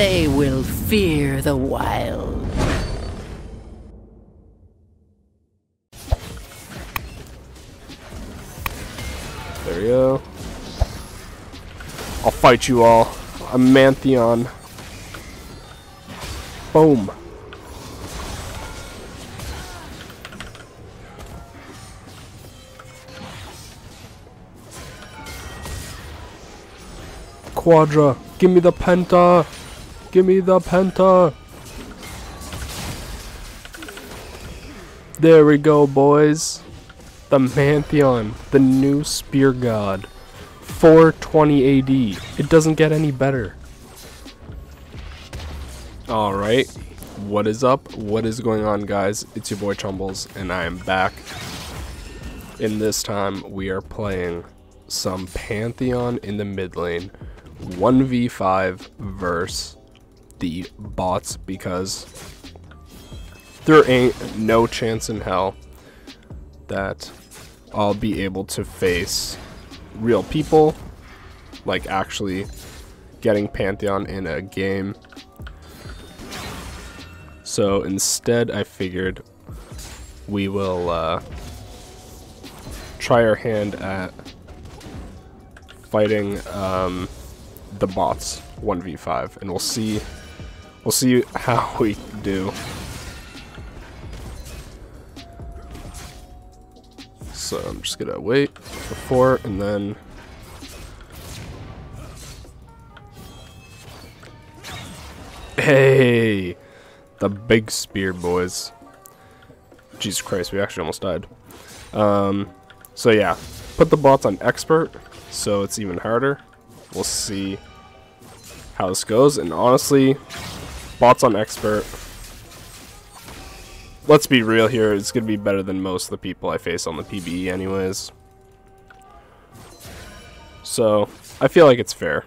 they will fear the wild. There we go. I'll fight you all. I'm Mantheon. Boom. Quadra, give me the penta. Give me the penta. There we go, boys. The Mantheon, the new spear god. 420 AD. It doesn't get any better. Alright. What is up? What is going on, guys? It's your boy Chumbles, and I am back. In this time, we are playing some Pantheon in the mid lane. 1v5 versus the bots because there ain't no chance in hell that I'll be able to face real people, like actually getting Pantheon in a game. So instead, I figured we will uh, try our hand at fighting um, the bots 1v5, and we'll see we'll see how we do. So I'm just gonna wait for four and then Hey the big spear boys. Jesus Christ, we actually almost died. Um so yeah, put the bots on expert so it's even harder. We'll see how this goes and honestly bots on expert let's be real here, it's to be better than most of the people I face on the PBE anyways. So, I feel like it's fair.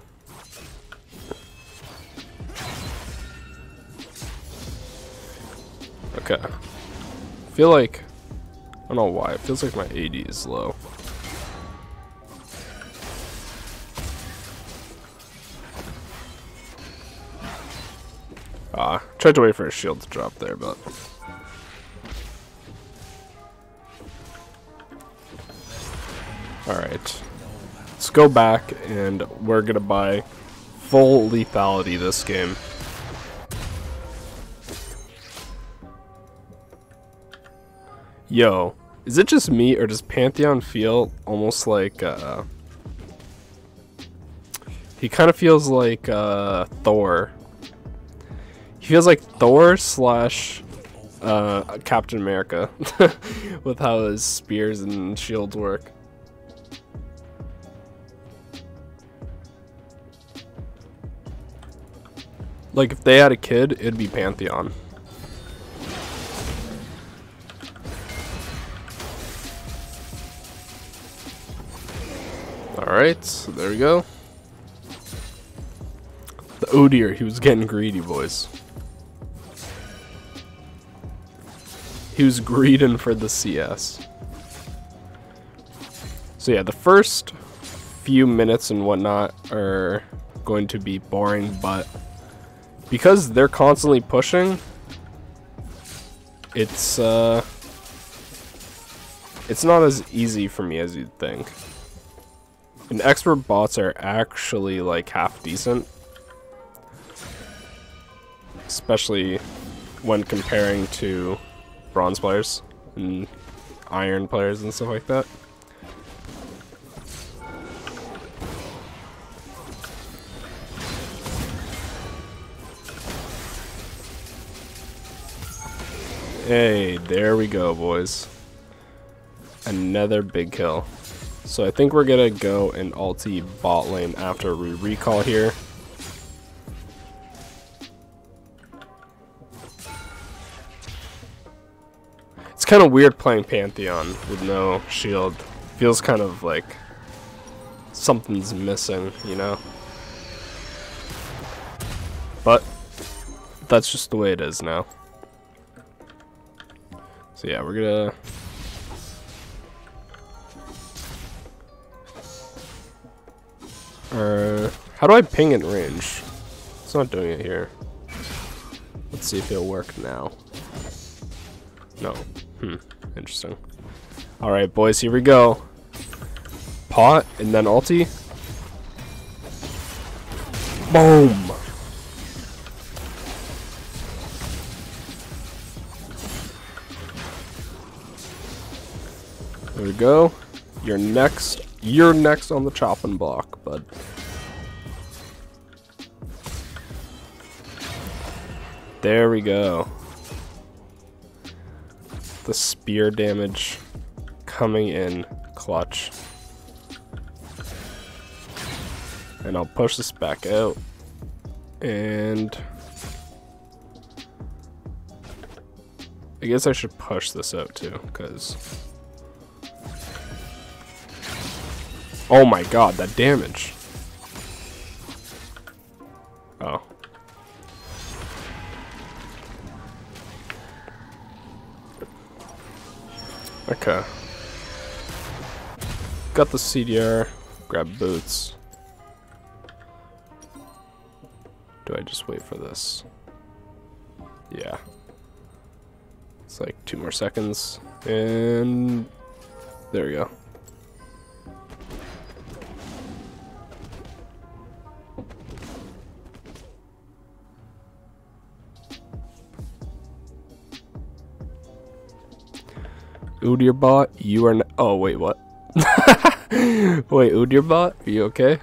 Okay. I feel like, I don't know why, it feels like my AD is low. Ah, tried to wait for a shield to drop there, but Alright. Let's go back and we're gonna buy full lethality this game. Yo, is it just me or does Pantheon feel almost like uh he kind of feels like uh Thor. He feels like Thor slash uh, Captain America with how his spears and shields work. Like, if they had a kid, it'd be Pantheon. Alright, so there we go. The Udyr, he was getting greedy, boys. Was greeding for the CS. So yeah, the first few minutes and whatnot are going to be boring, but because they're constantly pushing, it's uh, it's not as easy for me as you'd think. And expert bots are actually like half decent, especially when comparing to bronze players and iron players and stuff like that. Hey, there we go, boys. Another big kill. So I think we're gonna go and ulti bot lane after we recall here. Kind of weird playing Pantheon with no shield. Feels kind of like something's missing, you know? But that's just the way it is now. So yeah, we're gonna... Uh, how do I ping in range? It's not doing it here. Let's see if it'll work now. No. Hmm. Interesting. Alright, boys, here we go. Pot, and then ulti. Boom! There we go. You're next. You're next on the chopping block, bud. There we go. The spear damage coming in clutch. And I'll push this back out. And... I guess I should push this out too, because... Oh my god, that damage. Oh. Okay. Got the CDR. Grab boots. Do I just wait for this? Yeah. It's like two more seconds. And there we go. Udyr bot, you are. oh wait, what? wait, Udyr bot, are you okay?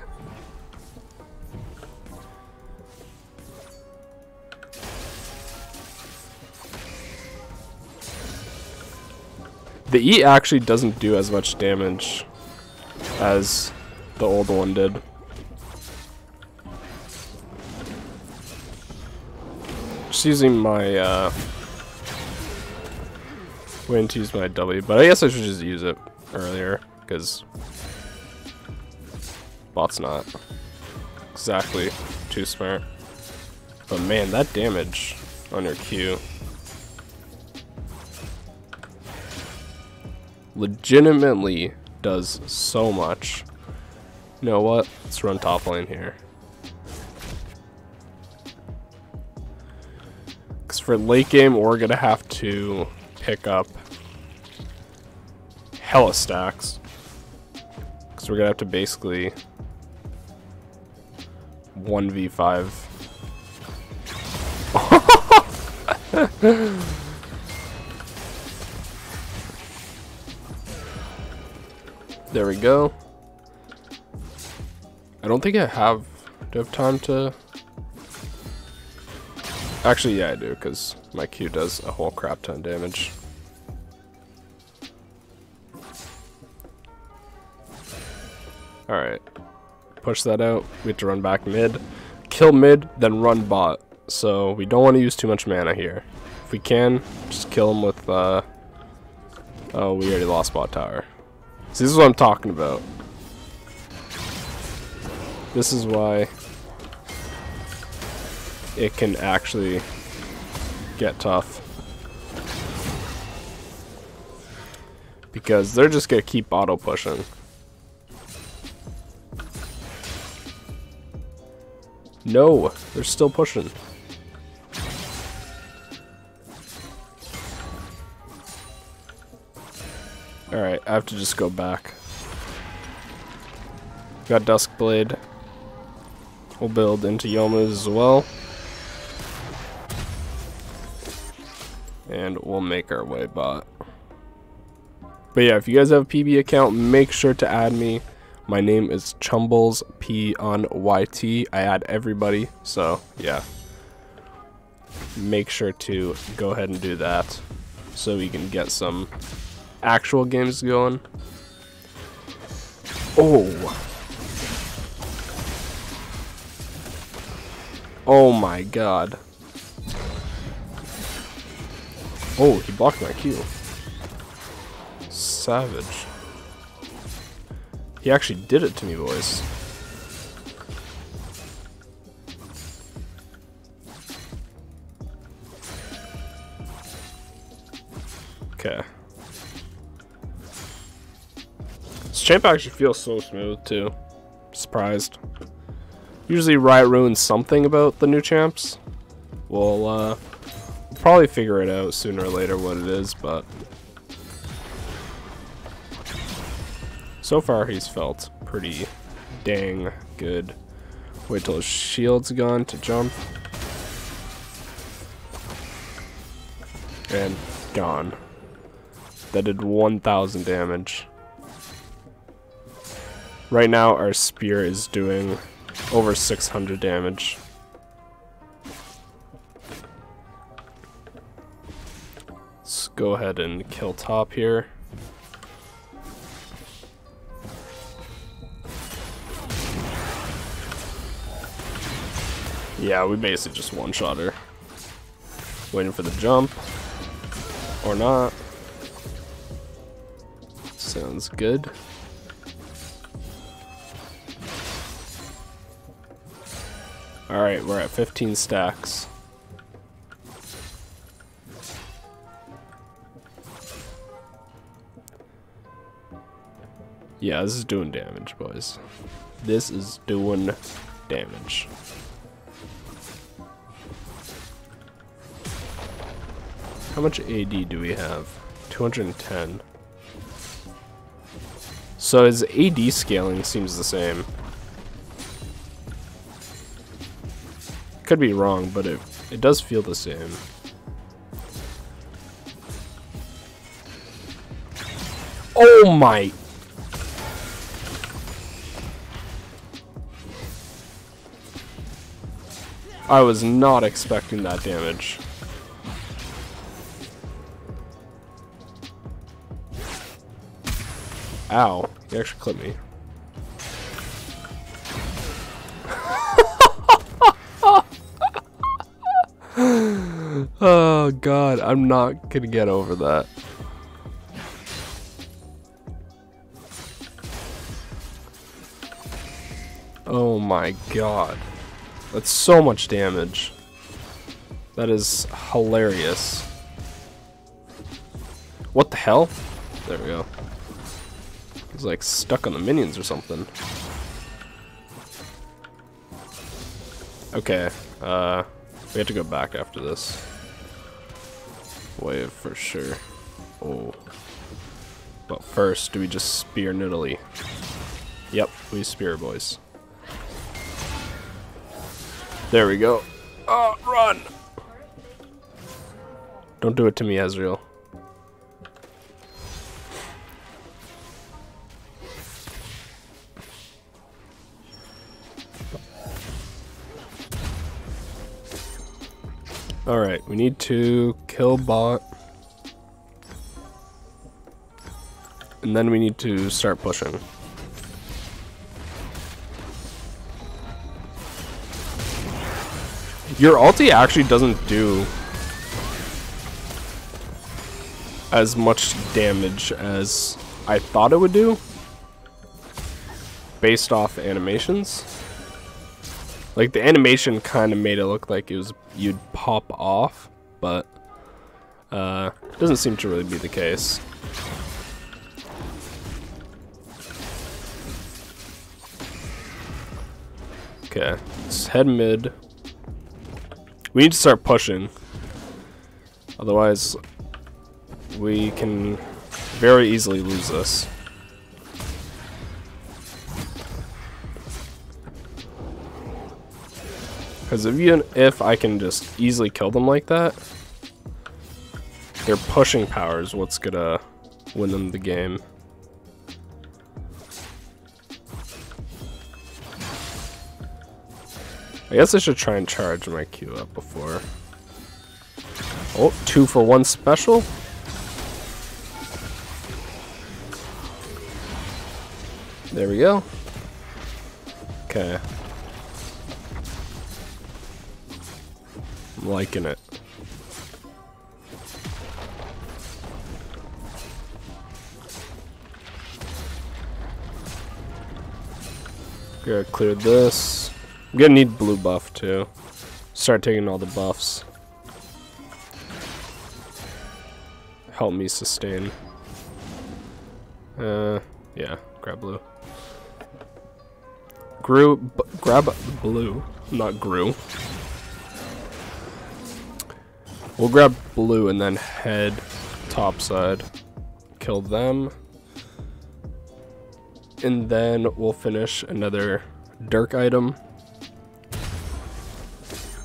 The E actually doesn't do as much damage as the old one did. Just using my uh, Waiting to use my W, but I guess I should just use it earlier, because bot's not exactly too smart. But man, that damage on your Q. Legitimately does so much. You know what? Let's run top lane here. Because for late game, we're going to have to pick up hella stacks. Because we're going to have to basically 1v5. there we go. I don't think I have, do I have time to... Actually, yeah, I do, because my Q does a whole crap ton damage. Alright. Push that out. We have to run back mid. Kill mid, then run bot. So we don't want to use too much mana here. If we can, just kill him with, uh... Oh, we already lost bot tower. See, this is what I'm talking about. This is why it can actually get tough. Because they're just going to keep auto No, they're still pushing. Alright, I have to just go back. Got Duskblade. We'll build into Youmuu's as well. And we'll make our way bot. But yeah, if you guys have a PB account, make sure to add me. My name is Chumbles P on YT. I add everybody, so yeah. Make sure to go ahead and do that so we can get some actual games going. Oh. Oh my god. Oh, he blocked my Q. Savage. He actually did it to me, boys. Okay. This champ actually feels so smooth, too. Surprised. Usually Riot ruins something about the new champs. We'll, uh, probably figure it out sooner or later what it is, but... So far he's felt pretty dang good. Wait till his shield's gone to jump. And gone. That did 1,000 damage. Right now our spear is doing over 600 damage. Let's go ahead and kill top here. Yeah, we basically just one-shot her. Waiting for the jump. Or not. Sounds good. Alright, we're at 15 stacks. Yeah, this is doing damage, boys. This is doing damage. How much AD do we have? 210. So his AD scaling seems the same. Could be wrong, but it, it does feel the same. Oh my... I was not expecting that damage. Ow, you actually clipped me. oh god, I'm not gonna get over that. Oh my god. That's so much damage. That is hilarious. What the hell? There we go. He's like stuck on the minions or something. Okay, uh... We have to go back after this. Wave for sure. Oh. But first, do we just spear Nidalee? Yep, we spear boys. There we go. Oh, run! Don't do it to me, Ezreal. Alright, we need to kill bot. And then we need to start pushing. Your ulti actually doesn't do as much damage as I thought it would do based off animations. Like the animation kind of made it look like it was you'd pop off, but uh, doesn't seem to really be the case. Okay, let's head mid. We need to start pushing. Otherwise, we can very easily lose this. Because if even if I can just easily kill them like that, their pushing power is what's gonna win them the game. I guess I should try and charge my Q up before. Oh, two for one special? There we go. Okay. I'm liking it. Gotta clear this. I'm gonna need blue buff too. Start taking all the buffs. Help me sustain. Uh, yeah, grab blue. Grew, grab blue, not grew. We'll grab blue and then head topside. Kill them. And then we'll finish another Dirk item.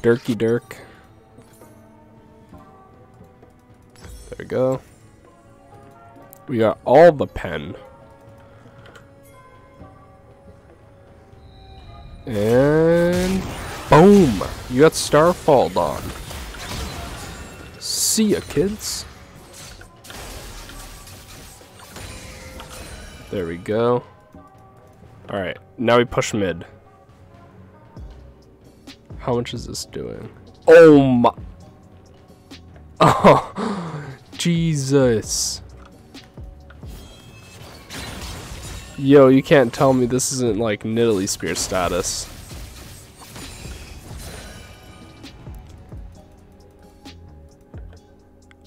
Dirky Dirk. There we go. We got all the pen. And boom! You got Starfall Dawn. See ya, kids. There we go. Alright, now we push mid. How much is this doing? Oh my... Oh, Jesus. Yo, you can't tell me this isn't like Nidalee Spear status.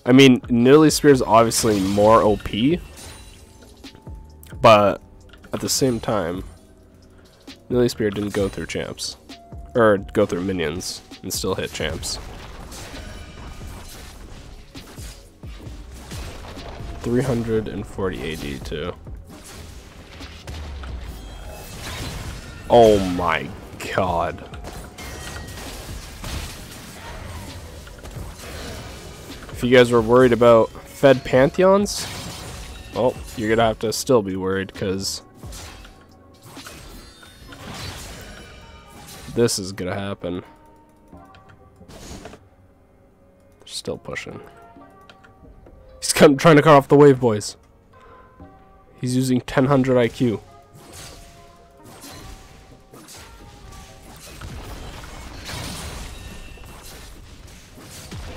I mean, Nidalee Spear is obviously more OP, but at the same time, Nidalee Spear didn't go through champs. Or go through minions and still hit champs. 340 AD too. Oh my god. If you guys were worried about fed Pantheons, well, you're gonna have to still be worried, because this is gonna happen. They're still pushing. He's come, trying to cut off the wave, boys. He's using 1000 IQ.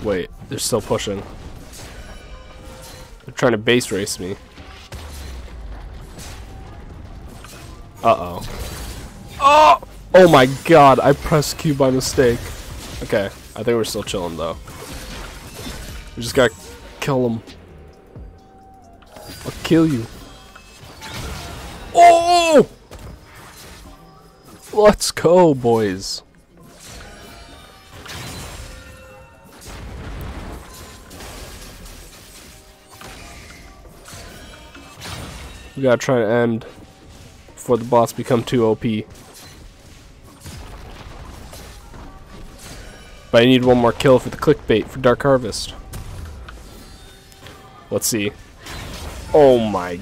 Wait, they're still pushing. They're trying to base race me. Uh-oh. Oh! Oh my god, I pressed Q by mistake. Okay, I think we're still chilling though. We just gotta kill him. I'll kill you. Oh! Let's go, boys. We gotta try to end before the boss become too OP. But I need one more kill for the clickbait for Dark Harvest. Let's see. Oh my.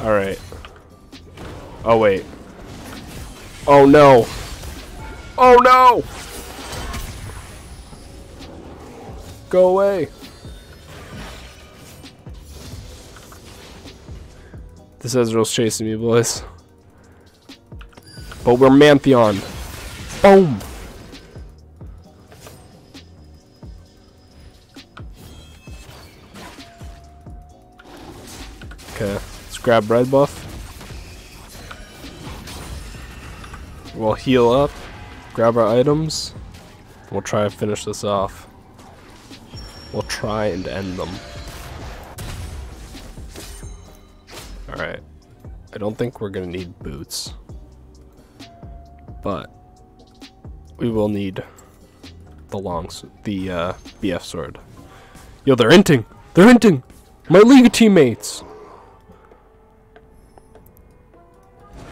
Alright. Oh wait. Oh no. Oh no! Go away. This Ezreal's chasing me, boys. But we're Mantheon. Boom! Okay, let's grab red buff. We'll heal up, grab our items. We'll try and finish this off. We'll try and end them. Don't think we're gonna need boots. But we will need the longs the uh, BF sword. Yo, they're inting! They're inting! My league teammates!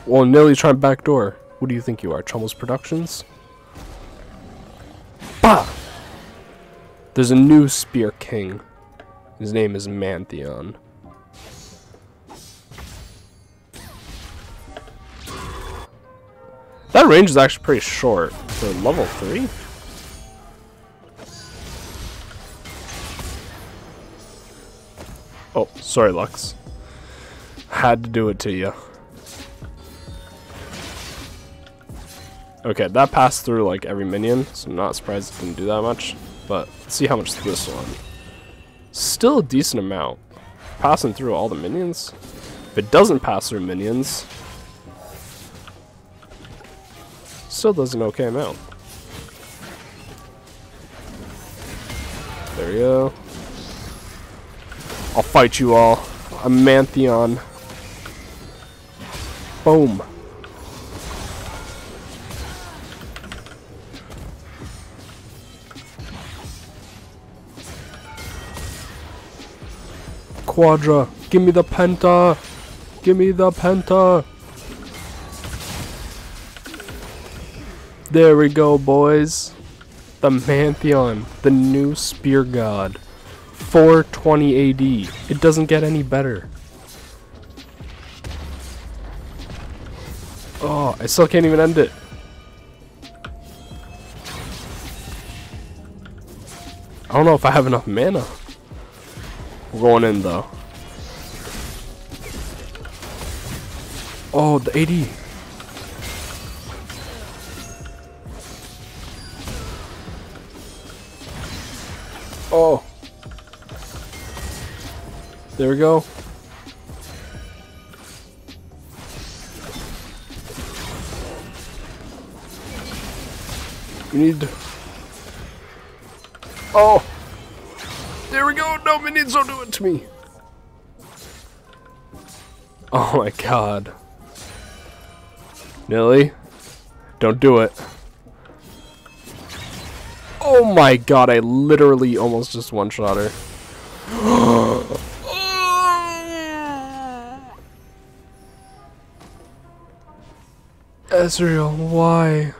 Well, Nelly trying backdoor. What do you think you are, Chumbles Productions? Bah! There's a new Spear King. His name is Mantheon. Range is actually pretty short for level 3. Oh, sorry Lux. Had to do it to you. Okay, that passed through like every minion, so I'm not surprised it didn't do that much. But see how much this one. Still a decent amount. Passing through all the minions. If it doesn't pass through minions, still does an okay amount. There we go. I'll fight you all. I'm Mantheon. Boom. Quadra, give me the penta. Give me the penta. There we go, boys. The Mantheon, the new spear god. 420 AD. It doesn't get any better. Oh, I still can't even end it. I don't know if I have enough mana. We're going in though. Oh, the AD. Oh. There we go. We need... Oh! There we go! No, minions don't do it to me! Oh my god. Nilly? Don't do it. Oh my god, I literally almost just one-shot her. Ezreal, why?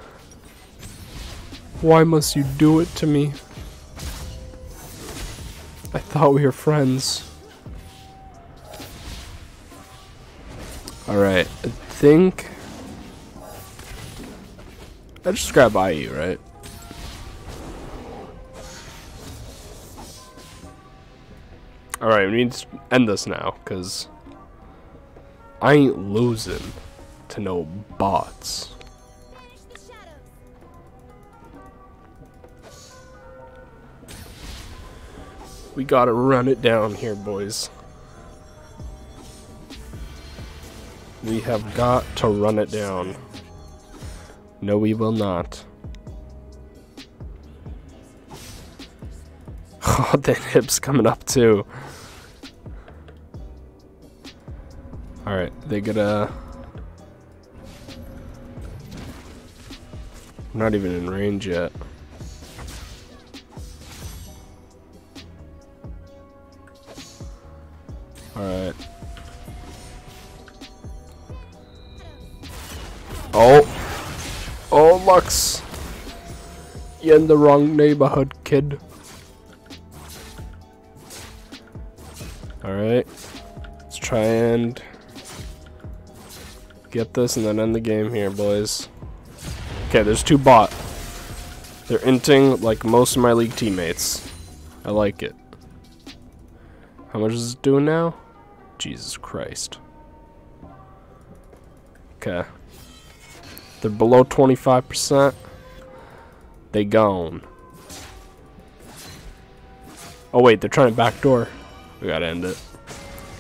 Why must you do it to me? I thought we were friends. Alright, I think... I just grab IE, right? Alright, we need to end this now, because I ain't losing to no bots. We gotta run it down here, boys. We have got to run it down. No, we will not. Oh, that hip's coming up too. Alright, they get a... I'm not even in range yet. Alright. Oh! Oh, Lux! You're in the wrong neighborhood, kid. Alright. Let's try and get this and then end the game here, boys. Okay, there's two bot. They're inting like most of my league teammates. I like it. How much is it doing now? Jesus Christ. Okay. They're below 25%. They gone. Oh wait, they're trying to backdoor. We gotta end it.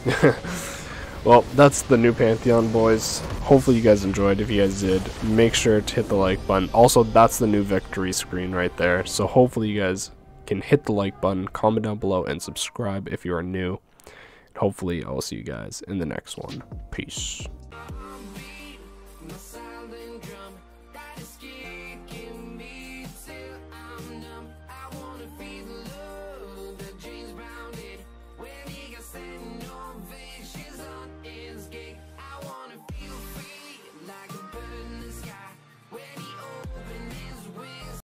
well, that's the new Pantheon, boys. Hopefully you guys enjoyed. If you guys did, make sure to hit the like button. Also, that's the new victory screen right there. So hopefully you guys can hit the like button, comment down below, and subscribe if you are new. And Hopefully, I will see you guys in the next one. Peace.